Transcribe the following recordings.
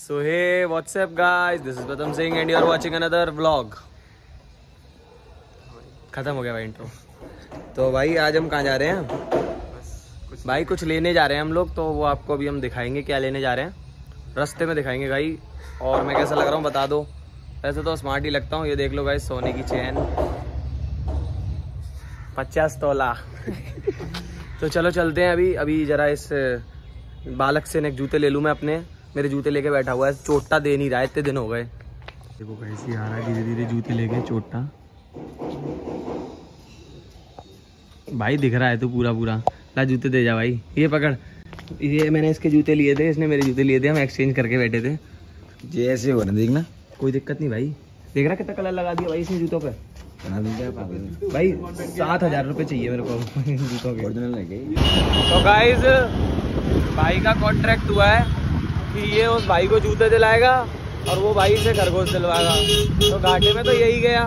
So hey, what's up guys? This is Pratham Singh and you are watching another vlog. खत्म हो गया भाई intro तो भाई आज हम कहाँ जा रहे हैं? भाई कुछ लेने जा रहे हैं हम लोग तो वो आपको अभी हम दिखाएँगे क्या लेने जा रहे हैं। रास्ते में दिखाएँगे भाई और मैं कैसा लग रहा हूँ बता दो। ऐसे तो स्मार्ट ही लगता हूँ ये देख लो भाई सोने की चैन। पचास तोला। तो चलो चलते हैं अभी। अभी जरा इस बालक से एक जूते ले लूँ मैं अपने। मेरे जूते लेके बैठा हुआ है। चोटा दे नहीं रहा है इतने दिन हो गए। देखो कैसी आ रहा है धीरे धीरे जूते लेके चोटा। भाई दिख रहा है तू पूरा पूरा ला जूते दे जा भाई। ये पकड़। ये मैंने इसके जूते लिए थे इसने मेरे जूते लिए थे हम एक्सचेंज करके बैठे थे। जी ऐसे हो रहा देखना। कोई दिक्कत नहीं भाई। देख रहा कितना कलर लगा दिया भाई इसने जूतों पे। बना दूँ क्या पागल? भाई सात हज़ार रुपये चाहिए मेरे को जूतों के। तो गाइज़ भाई का कॉन्ट्रैक्ट हुआ है। कि ये उस भाई को जूते दिलाएगा और वो भाई से खरगोश दिलवाएगा। तो घाटे में तो यही गया।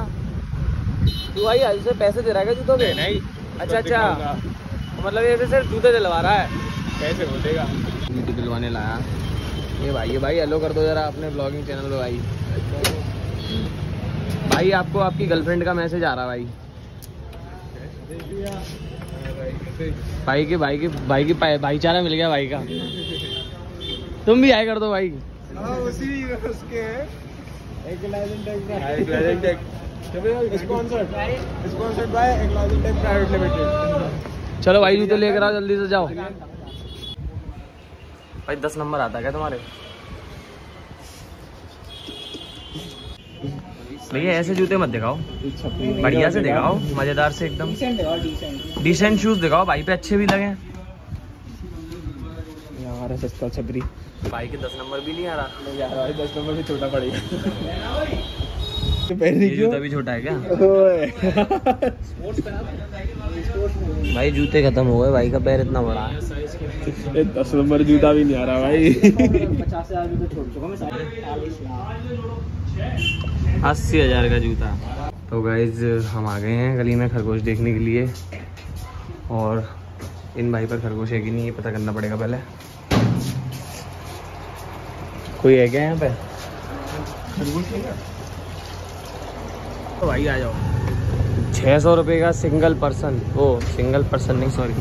तू भाई ऐसे पैसे दे रहा है जूतों के नहीं अच्छा अच्छा। मतलब ये सिर्फ़ जूते दिलवा रहा है? कैसे बोलेगा। जूते दिलवाने लाया। ये भाई ये भाई हेलो कर दो जरा अपने ब्लॉगिंग चैनल पे भाई। भाई आपको आपकी गर्लफ्रेंड का मैसेज आ रहा भाई। भाई के भाई के भाई की भाई- भाईचारा मिल गया भाई का। तुम भी आए कर दो भाई चलो भाई जूते लेकर आओ जल्दी से जाओ। भाई दस नंबर आता है क्या तुम्हारे? भैया ऐसे जूते मत दिखाओ। बढ़िया से दिखाओ मज़ेदार से एकदम। डिसेंट शूज़ दिखाओ भाई पे अच्छे भी लगे। हमारा सस्ता छपरी भाई के दस नंबर भी नहीं आ रहा? यार भाई दस नंबर भी छोटा पड़ेगा ये जूता भी छोटा है क्या? भाई जूते खत्म हो गए भाई का पैर इतना बड़ा है। दस नंबर जूता भी नहीं आ रहा भाई। अस्सी हज़ार का जूता। तो गाइज़ हम आ गए हैं गली में खरगोश देखने के लिए। और इन भाई पर खरगोश है कि नहीं ये पता करना पड़ेगा पहले। कोई है क्या यहाँ पे? तो भाई आ जाओ। छः सौ रुपये का सिंगल पर्सन वो सिंगल पर्सन नहीं सॉरी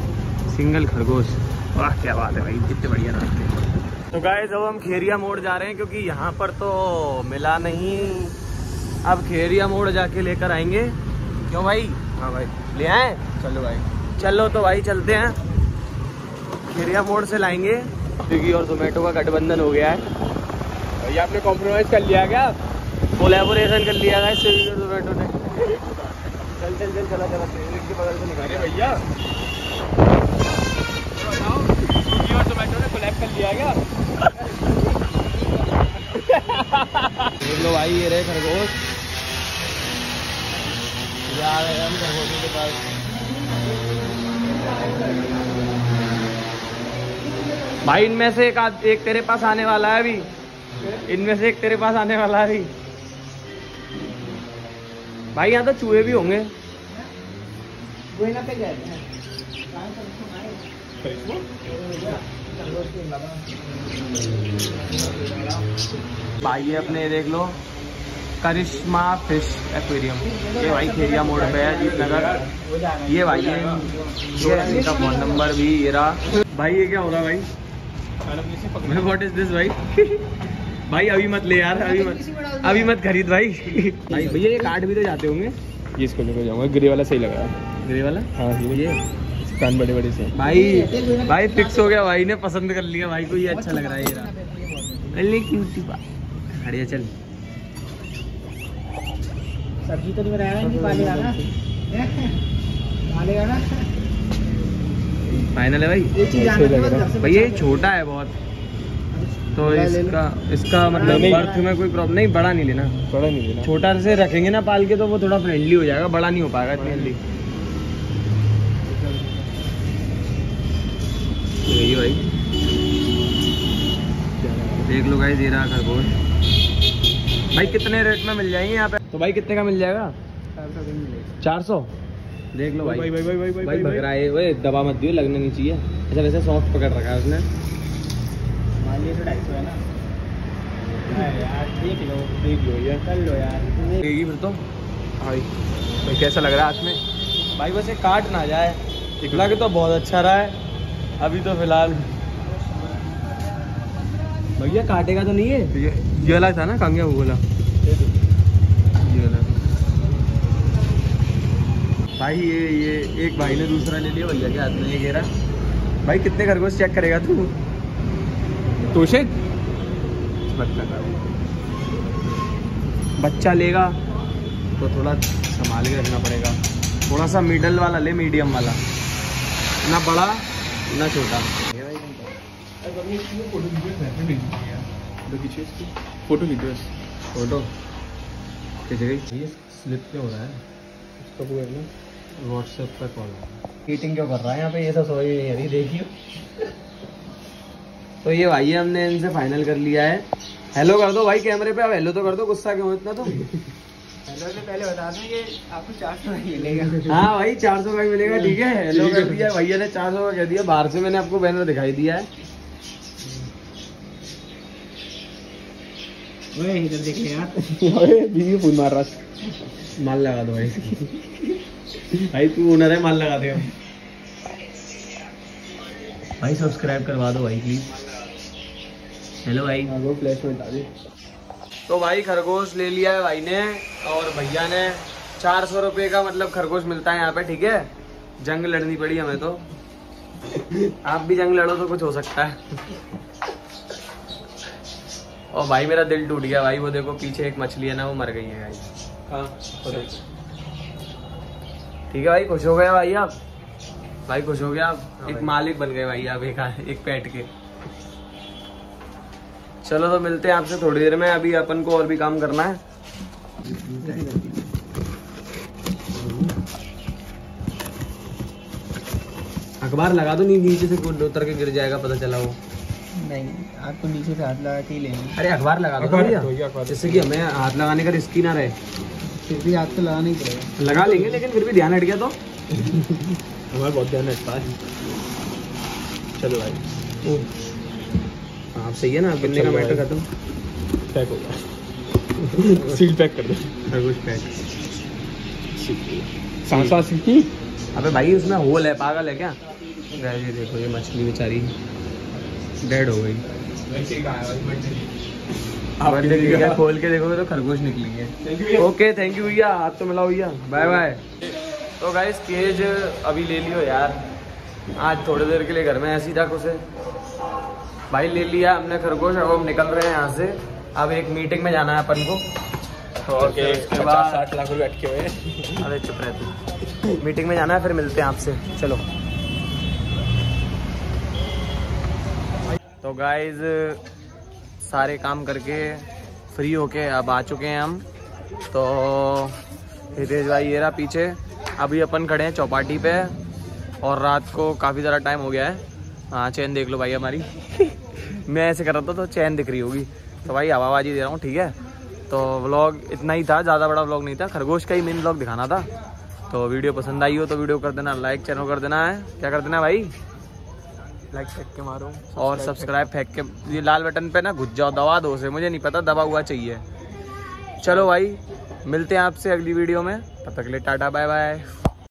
सिंगल खरगोश। वाह क्या बात है भाई कितने बढ़िया रास्ते तो गाइस अब हम खेरिया मोड़ जा रहे हैं क्योंकि यहाँ पर तो मिला नहीं। अब खेरिया मोड़ जाके लेकर आएँगे। क्यों भाई? हाँ भाई। ले आए? चलो भाई। चलो तो भाई चलते हैं। खेरिया मोड़ से लाएँगे। स्विगी और जोमेटो का गठबंधन हो गया है। भैया आपने कॉम्प्रोमाइज कर लिया क्या? कोलेबोरेशन कर लिया है जोमेटो ने चल चल चल चला चला ट्रेन के बगल से निकाल। भैया। स्विगी और जोमेटो ने कोलैब कर लिया क्या? लो भाई ये रहे खरगोश। आ गए हम खरगोशों के पास। भाई इनमें से एक आद- एक तेरे पास आने वाला है अभी। इनमें से एक तेरे पास आने वाला है भाई यहाँ तो चूहे भी होंगे। भाई ये अपने देख लो करिश्मा फ़िश एक्वेरियम। ये भाई खेरिया मोड़ पे है जीतनगर ये भाई ये ये इनका फ़ोन नंबर भी ये रहा। भाई ये क्या हो रहा भाई? व्हाट इज़ दिस भाई? भाई अभी मत ले यार अभी मत अभी मत खरीद भाई। भाई भैया ये काट भी तो जाते होंगे। ये इसको लेकर जाऊँगा ग्रे वाला सही लग रहा है। ग्रे वाला? हाँ ये कान बड़े बड़े से। भाई भाई फिक्स हो गया भाई ने पसंद कर लिया। भाई को ये अच्छा लग रहा है ये खड़िया चल। सब्ज़ी तो नहीं बनाया फाइनल है भाई। भैया ये छोटा है बहुत। तो। इसका इसका मतलब बर्थ में कोई प्रॉब्लम नहीं बड़ा नहीं लेना। बड़ा नहीं देना छोटा से रखेंगे ना पाल के तो वो थोड़ा फ्रेंडली हो जाएगा बड़ा नहीं हो पाएगा इतनी जल्दी। तो यही भाई। देख लो गाइस ये रहा खरगोश। भाई कितने रेट में मिल जाएँगे यहाँ पे? तो भाई कितने का मिल जाएगा? चार सौ। देख लो भाई भाई। भाई भाई भाई भाई भाई ओए दबा मत दियो लगने नहीं चाहिए। अच्छा वैसे सॉफ्ट पकड़ रखा है उसने। मान ढाई सौ है ना। यार देख लो। देख लो ये कर लो यार। फिर तो भाई भाई कैसा लग रहा है हाथ में? भाई बस ये काट ना जाए। लग तो बहुत अच्छा रहा है। अभी तो फ़िलहाल। भैया काटेगा तो नहीं है? ये ये वाला था ना कहाँ गया वो वाला। ये वाला। भाई ये ये एक भाई ने दूसरा ले लिया भैया के हाथ में ये घेरा। भाई कितने खरगोश चेक करेगा तू? तोशिक बच्चा लेगा तो थोड़ा संभाल के रखना पड़ेगा। थोड़ा सा मिडल वाला ले मीडियम वाला। ना बड़ा ना छोटा। फ़ोटो खींचो फ़ोटो? किस गई। स्लिप क्यों हो रहा है? उसका है ना व्हाट्सएप पर कॉल मीटिंग क्यों कर रहा है यहाँ पे? ये सब सोई नहीं देखियो। तो ये भाई हमने इनसे फाइनल कर लिया है। हेलो कर दो भाई कैमरे पे अब हेलो तो कर दो गुस्सा क्यों इतना तो पहले बता दूँ कि आपको चार सौ मिलेगा। हाँ भाई चार सौ का मिलेगा ठीक है। हेलो कर दिया भैया ने चार सौ का कह दिया। बाहर से मैंने आपको बैनर दिखाई दिया है। ओए इधर देख यार। अरे बीवी फ़ोन मार रहा माल लगा दो भाई। भाई तू ओनर है माल लगा दे। भाई सब्सक्राइब करवा दो भाई प्लीज़ हेलो भाई। हाँ, वो फ्लैश में डाली। तो भाई खरगोश ले लिया है भाई ने और भैया ने। चार सौ रुपये का मतलब खरगोश मिलता है यहाँ पे ठीक है? जंग लड़नी पड़ी हमें तो। आप भी जंग लड़ो तो कुछ हो सकता है। और भाई मेरा दिल टूट गया भाई वो देखो पीछे एक मछली है ना वो मर गई है भाई। हाँ ठीक है भाई खुश हो गया भाई आप? भाई खुश हो गया आप? एक मालिक बन गए भाई आप एक एक पेट के। चलो तो मिलते हैं आपसे थोड़ी देर में अभी अपन को और भी काम करना है। अखबार लगा दो नहीं नीचे से कोई उतर के गिर जाएगा पता चला वो। नहीं आपको नीचे से हाथ लगा के ही लेंगे अरे अखबार लगा दो भैया। तो जिससे कि हमें हाथ लगाने का रिस्क ही ना रहे। फिर भी हाथ तो लगाना ही पड़ेगा। लगा लेंगे लेकिन फिर भी ध्यान हट गया तो। हमारा बहुत ध्यान रखता है चलो भाई। आप सही है ना? बिन्ने का मैटर खत्म। पैक हो गया। सील पैक कर दो। खरगोश पैक सांस सांस की? अबे भाई उसमें होल है। पागल है क्या? गाइस, ये देखो ये मछली बेचारी। डेड हो गई। खोल के देखोगे तो खरगोश निकली है ओके थैंक यू भैया। हाथ तो मिलाओ भैया। बाय बाय तो गाइस केज अभी ले लियो यार। आज थोड़ी देर के लिए घर में ऐसी रख उसे भाई ले लिया हमने खरगोश अब हम निकल रहे हैं यहाँ से। अब एक मीटिंग में जाना है अपन को। और उसके बाद साठ लाख रुपए अटके हुए अरे चुप रहते मीटिंग में जाना है फिर मिलते हैं आपसे। चलो। तो गाइज़ सारे काम करके फ्री होके अब आ चुके हैं हम। तो हितेश भाई ये रहा पीछे। अभी अपन खड़े हैं चौपाटी पे और रात को काफ़ी ज़्यादा टाइम हो गया है। हाँ चैन देख लो भाई हमारी। मैं ऐसे कर रहा था तो चैन दिख रही होगी। तो भाई हवाबाजी दे रहा हूँ ठीक है? तो व्लॉग इतना ही था ज़्यादा बड़ा व्लॉग नहीं था। खरगोश का ही मेन व्लॉग दिखाना था। तो वीडियो पसंद आई हो तो वीडियो कर देना लाइक चैनल कर देना है। क्या कर देना है भाई? लाइक फेंक के मारो। और सब्सक्राइब फेंक के ये लाल बटन पे ना घुस जाओ दबा दो उसे। मुझे नहीं पता दबा हुआ चाहिए। चलो भाई मिलते हैं आपसे अगली वीडियो में। तब तक के लिए टाटा बाय बाय